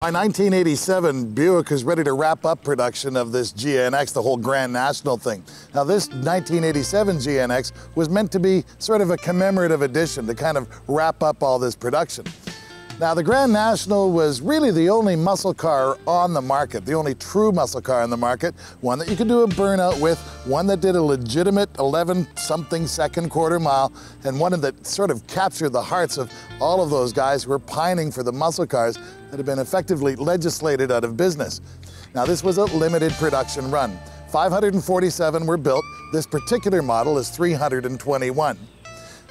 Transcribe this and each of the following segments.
By 1987, Buick was ready to wrap up production of this GNX, the whole Grand National thing. Now, this 1987 GNX was meant to be sort of a commemorative edition to kind of wrap up all this production. Now, the Grand National was really the only muscle car on the market, the only true muscle car on the market, one that you could do a burnout with, one that did a legitimate 11 something second quarter mile, and one that sort of captured the hearts of all of those guys who were pining for the muscle cars that had been effectively legislated out of business. Now, this was a limited production run. 547 were built. This particular model is 321.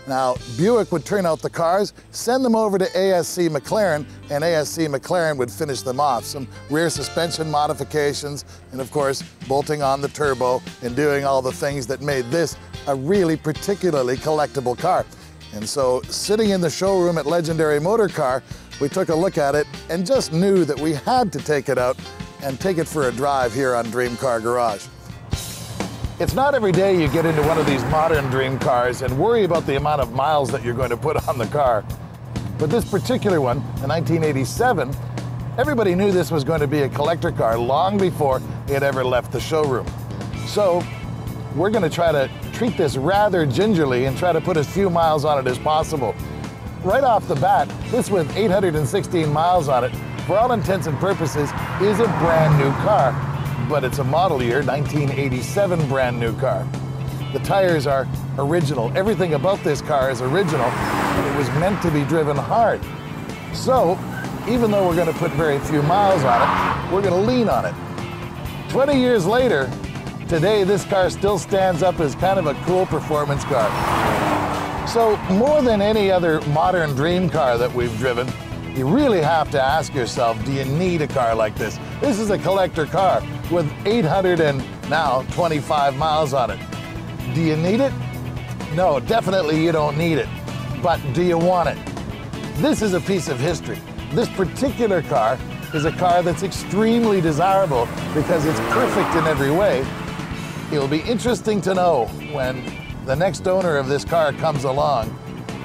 Now, Buick would turn out the cars, send them over to ASC McLaren, and ASC McLaren would finish them off. Some rear suspension modifications, and of course, bolting on the turbo and doing all the things that made this a really particularly collectible car. And so, sitting in the showroom at Legendary Motor Car, we took a look at it and just knew that we had to take it out and take it for a drive here on Dream Car Garage. It's not every day you get into one of these modern dream cars and worry about the amount of miles that you're going to put on the car. But this particular one, the 1987, everybody knew this was going to be a collector car long before it ever left the showroom. So we're going to try to treat this rather gingerly and try to put as few miles on it as possible. Right off the bat, this with 816 miles on it, for all intents and purposes, is a brand new car but it's a model year 1987 brand new car. The tires are original. Everything about this car is original, and it was meant to be driven hard. So, even though we're going to put very few miles on it, we're going to lean on it. 20 years later, today this car still stands up as kind of a cool performance car. So, more than any other modern dream car that we've driven, you really have to ask yourself, do you need a car like this? This is a collector car with 800 and now 25 miles on it. Do you need it? No, definitely you don't need it. But do you want it? This is a piece of history. This particular car is a car that's extremely desirable because it's perfect in every way. It'll be interesting to know when the next owner of this car comes along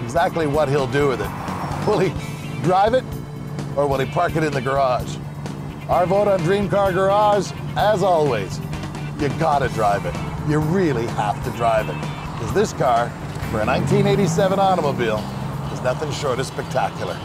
exactly what he'll do with it. Will he drive it or will he park it in the garage? Our vote on Dream Car Garage, as always, you gotta drive it. You really have to drive it. Because this car, for a 1987 automobile, is nothing short of spectacular.